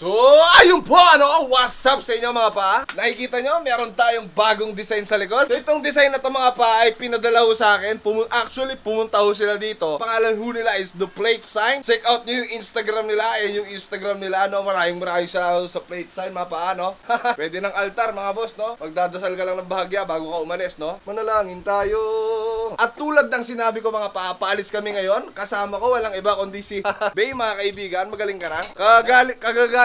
So, ayun po, ano, what's up sa inyo mga pa? Nakikita nyo, meron tayong bagong design sa likod. So, itong design na to mga pa ay pinadala ho sa akin. Pumun actually, pumunta ho sila dito. Pangalan ho nila is The Plate Sign. Check out nyo yung Instagram nila. Ayan yung Instagram nila, no? Maraming maraming salamat sa Plate Sign, mga pa, no? Pwede ng altar, mga boss, no? Magdadasal ka lang ng bahagya bago ka umalis, no? Manalangin tayo. At tulad ng sinabi ko mga pa, paalis kami ngayon. Kasama ko, walang iba kundi si Bay, mga kaibigan. Magaling ka na? Kagaling,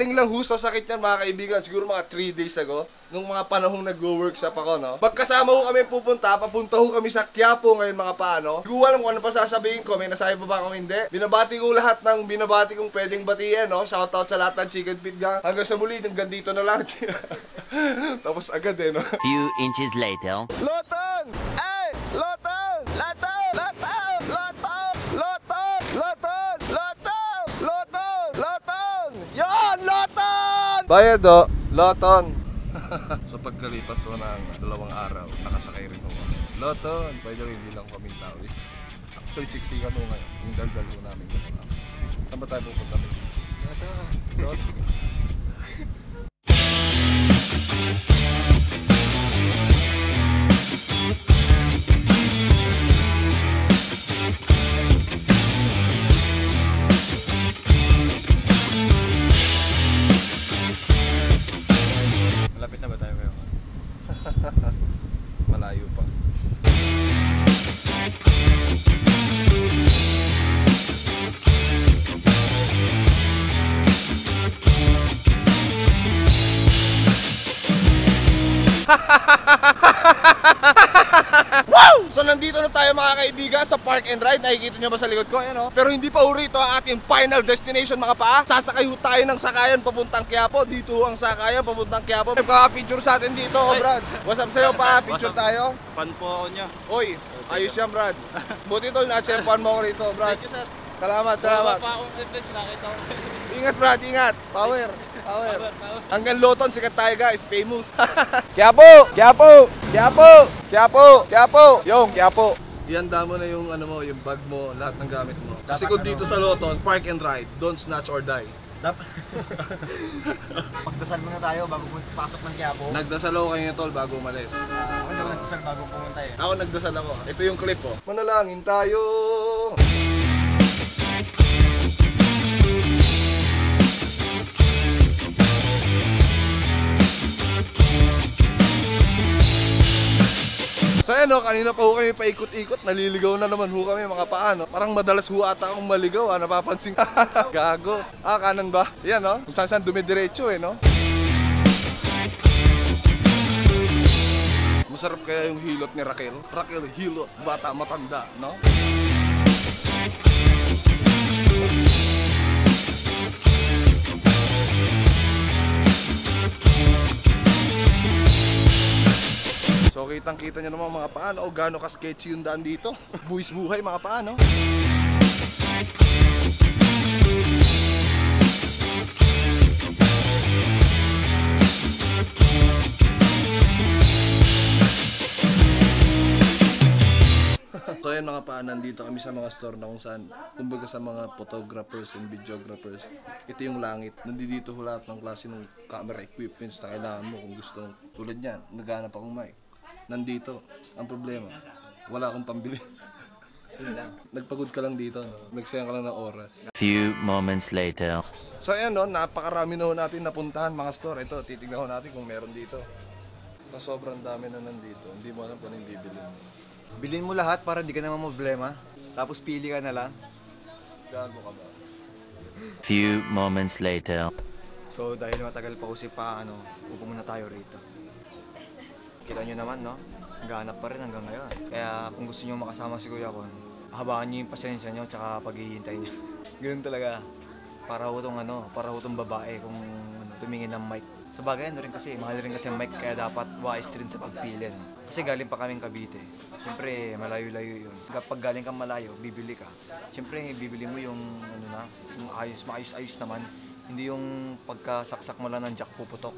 kagagaling lang ho sa sakit yan, mga kaibigan. Siguro mga 3 days ago. Nung mga panahong nag-workshop ako, no? Magkasama ho kami pupunta. Papunta ho kami sa Quiapo ngayon, mga paano. Hindi ko alam kung ano pa sasabihin ko. May nasabi pa ba akong hindi? Binabati ko lahat ng binabati kong pwedeng batiin, no? Shoutout sa lahat ng Chicken Pit Gang. Hanggang sa muli, hanggang dito na lang. Tapos agad eh, no? Few inches later. Loton! Ay! Bayad o. Loton. sa pagkalipas mo ng dalawang araw, nakasakay rin ako. Loton! By the way, hindi lang kami dito. Actually, siksikan mo ngayon. Yung daldal mo namin. Saan ba tayo pupunta? Loton! Loton! Wow! So nandito na tayo mga kaibigan sa Park and Ride. Nakikita nyo ba sa likod ko? Ayan, oh. Pero hindi pa uri ito ang ating final destination mga paa. Sasakay ho tayo ng sakayan papuntang Quiapo. Dito ang sakayan papuntang Quiapo. Magkaka-picture sa atin dito, oh, Brad. What's up sa'yo pa? Picture tayo. Fan po ako niya. Oy, ayos yan, Brad. Buti tol, na-chepan mo ko rito, Brad. Thank you, sir. Salamat, salamat. pa akong reflex, nakita ko. Ingat, Brad, ingat. Power. Power. Hanggang Loton, sikat tayo guys, famous. Quiapo! Quiapo! Quiapo! Quiapo! Quiapo! Yung, Quiapo. Ihanda mo na yung ano mo, yung bag mo, lahat ng gamit mo. Kasi kung dito sa Loton, park and ride, don't snatch or die. Dapat. Pagdasal muna tayo bago pasok ng Quiapo. Nagdasal ako kayo tol bago umalis. Ako naman nagdasal bago pumunta eh. Ako nagdasal ako. Ito yung clip ko. Manalangin tayo. So ayan o, kanina pa ho kami paikot-ikot, naliligaw na naman ho kami mga paano. Parang madalas ho ata akong maligaw, ah, napapansin. Gago. Ah, kanan ba? Yan o, kung saan saan dumidiretso eh, no? Masarap kaya yung hilot ni Raquel? Raquel, hilot, bata, matanda, no? So kitang kita nyo naman mga paano o gaano ka sketchy yung daan dito. Buwis buhay mga paano. So ayan mga paa, nandito kami sa mga store na kung saan, kumbaga sa mga photographers and videographers, ito yung langit. Nandito lahat ng klase ng camera equipments na kailangan mo kung gusto tulad niyan, naghanap akong mic. Nandito, ang problema, wala akong pambili. Nagpagod ka lang dito, no? nagsayang ka lang ng oras. Few moments later. So ayan no, napakarami na ho natin napuntahan mga store. Ito, titignan ho natin kung meron dito. Na sobrang dami na nandito, hindi mo alam kung ano yung bibili mo. Bilhin mo lahat para di ka naman problema. Tapos pili ka na lang. Gago ka ba? Few moments later. So dahil matagal pa kasi pa ano, upo muna tayo rito. Kita nyo naman no, naghahanap pa rin hanggang ngayon. Kaya kung gusto nyo makasama si Kuya Kon, habaan nyo yung pasensya nyo tsaka paghihintay nyo. Ganun talaga. Para ho tong ano, para ho tong babae kung ano, tumingin ng mic. Sa bagay, ano rin kasi, mahal rin kasi ang mic kaya dapat wise rin sa pagpili. No? Kasi galing pa kaming Cavite. Siyempre, malayo-layo yun. Kapag galing kang malayo, bibili ka. Siyempre, bibili mo yung ano na, yung ayos, maayos-ayos naman. Hindi yung pagkasaksak mo lang ng jack puputok.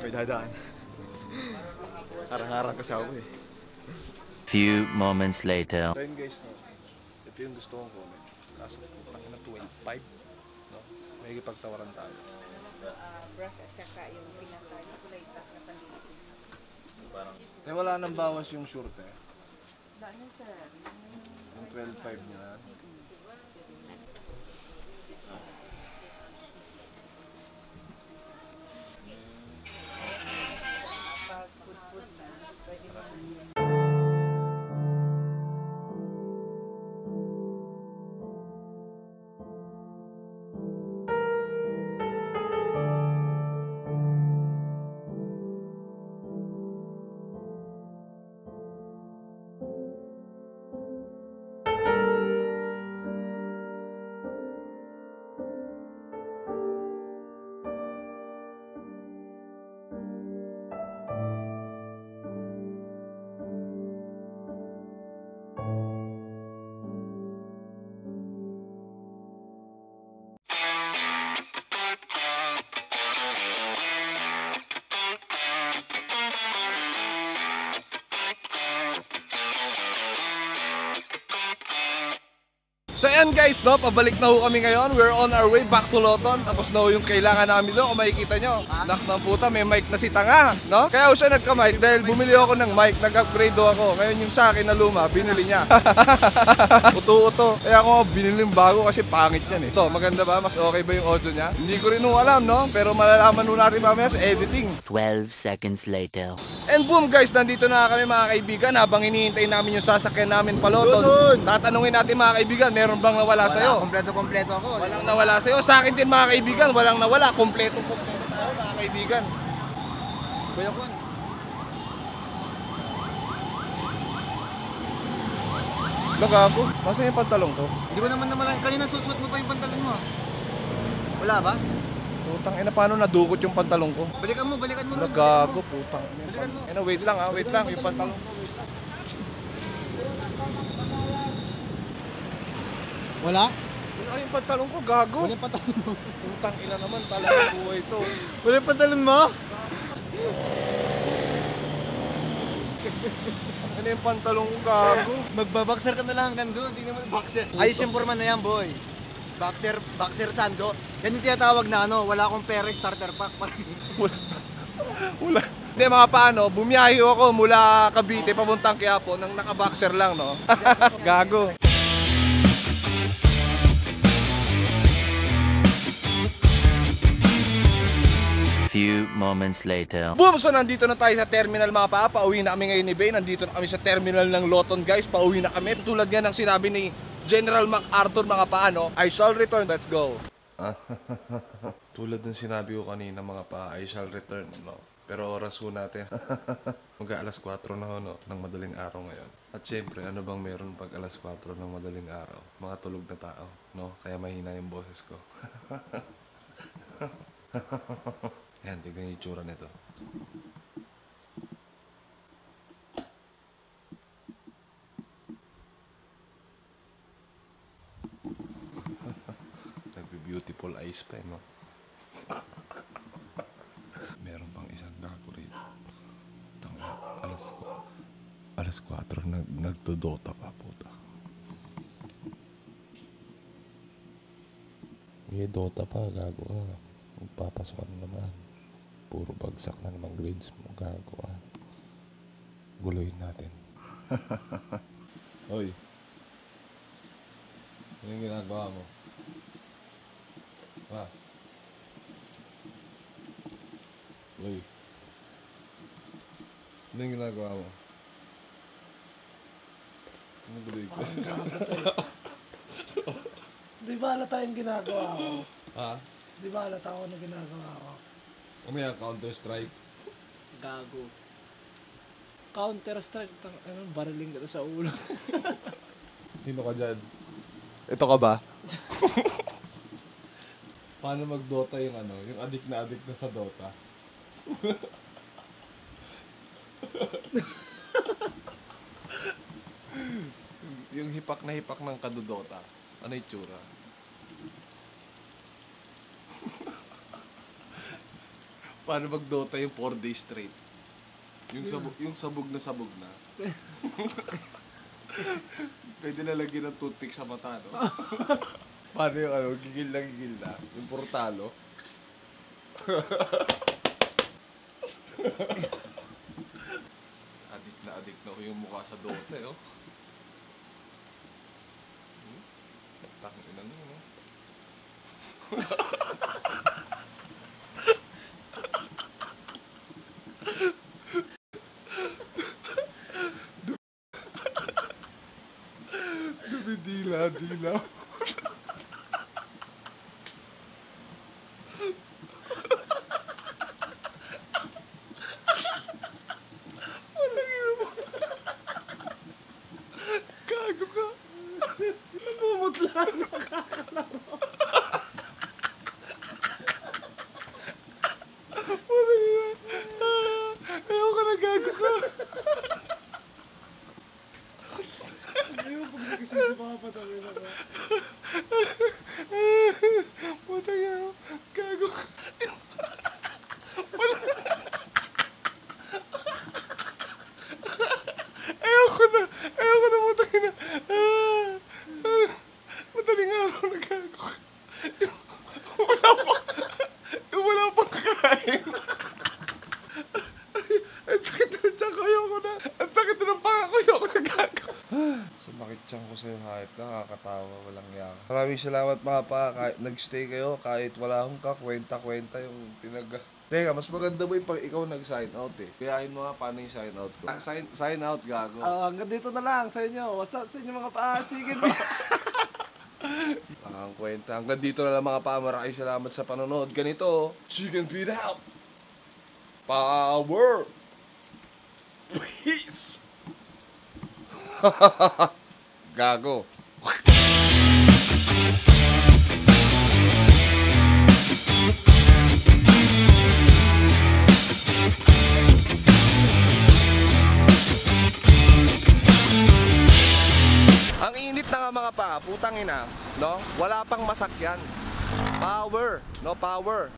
May dadaan. Harang-harang kasi ako eh. Few moments later. So yun guys, no? ito yung gusto kong comment. Kaso putang na 12.5. No? May ipagtawaran tayo. uh, brush at saka yung pinaka yung kulay black na panlinis. Eh, wala nang bawas yung short eh. Ano sir? Yung 12.5 niya. Pag So ayan guys, no, pabalik na ho kami ngayon. We're on our way back to Loton. Tapos na ho yung kailangan namin doon. Kung makikita nyo, nak ng puta, may mic na si Tanga, no? Kaya ho siya nagka-mic dahil bumili ako ng mic, nag-upgrade ho ako. Ngayon yung sa akin na luma, binili niya. Uto-uto. Kaya ako binili yung bago kasi pangit yan eh. Ito, maganda ba? Mas okay ba yung audio niya? Hindi ko rin ho alam, no? Pero malalaman ho natin mamaya sa editing. 12 seconds later. And boom guys, nandito na kami mga kaibigan habang hinihintay namin yung sasakyan namin paloton. Tatanungin natin mga kaibigan, meron bang nawala sa'yo? Kompleto-kompleto ako. Walang nawala sa'yo. Sa akin din mga kaibigan, walang nawala. Kompletong kompleto tayo mga kaibigan. Kuya Kun, Nagago. Masa yung pantalong to? hindi ko naman naman, kanina susuot mo pa yung pantalon mo. Wala ba? Putang ina, paano nadukot yung pantalong ko? Balikan mo, balikan mo. Nagago, putang ina. Balikan mo. Ina, wait lang ha, wait lang. Yung pantalong ko. Wala? Wala yung pantalong ko, gago. Wala yung pantalon mo. Putang ina naman talaga buhay to. Wala yung pantalon mo? Ano yung pantalong ko, gago? Magbaboxer ka na lang hanggang doon, hindi naman boxer. Ayos yung forma na yan, boy. Boxer, boxer sando. Yan yung tinatawag na ano, wala akong pera starter pack. Wala. Wala. Hindi mga paano, bumiyahe ako mula Cavite papuntang Quiapo nang naka-boxer lang, no? Gago. Few moments later. Boom! So nandito na tayo sa terminal mga pa. Pauwi na kami ngayon ni Bay. Nandito na kami sa terminal ng Loton guys. Pauwi na kami. Tulad nga ng sinabi ni General MacArthur mga paano, I shall return. Let's go. Tulad ng sinabi ko kanina mga pa, I shall return. No? Pero oras ko natin. Mag alas 4 na ho, no? ng madaling araw ngayon. At syempre, ano bang meron pag alas 4 ng madaling araw? Mga tulog na tao, no? Kaya mahina yung boses ko. Yan, tignan yung itsura nito. Nagbe-beautiful eyes pa eh, no? Meron pang isang gago rito. Tangina, alas ko. Alas 4, nag, nagdodota pa, puta. May Dota pa, gago ka. Magpapasok ka na naman. Puro bagsak na naman grades mo, gago ka. Guluhin natin. Hoy. Ano yung ginagawa mo? Ha? Hoy. Ano yung ginagawa mo? Ano guluhin ko? Di ba halata yung ginagawa ko? ha? Di ba halata ko na ginagawa ko? Umaya Counter Strike. Gago. Counter strike, tang, ano, bariling ka sa ulo. Sino ka dyan? Ito ka ba? Paano mag-Dota yung ano? Yung adik na adik na sa Dota? yung hipak na hipak ng kadudota. Ano yung tsura? Paano mag-Dota yung 4 days straight? Yung sabog, yung sabog na sabog na. Pwede na lagyan ng toothpick sa mata, no? Paano yung ano, gigil na gigil na? Yung portalo? adik na adik na ko yung mukha sa Dota, eh, oh. Hmm? Tangin na nun, oh. Dumidila, dila. Gago ka. Namumutla na. Putang ina. Ah, Ayoko na gago ka. Ayaw pag nagising si Papa tangin ako. Putang ina. Gago ka. Ayoko na. Ayoko na putang ina. Ah, ah, Madaling araw na gago ka. Yung Wala pa. Yung wala pang kain. Ang sakit na ng tiyan ko. Ayoko na. Ang sakit na ng panga ko. Ayoko na gago. Sumakit tiyan ko sa'yo, hype. Nakakatawa. Walang yaka. Maraming salamat mga pa. Kahit nagstay kayo, kahit wala akong kakwenta-kwenta yung pinag... Teka, mas maganda ba yung pag ikaw nag-sign out eh? Kayahin mo nga paano yung sign out ko. Ah, sign, sign out, gago. Ah, hanggang dito na lang sa inyo. What's up sa inyo mga pa? Sige. Ang kwenta. Hanggang dito na lang mga pa. Maraming salamat sa panonood. Ganito, Chicken Beat Out. Power. Peace. Gago. Pa, putang ina, no? Wala pang masakyan. Power, no power.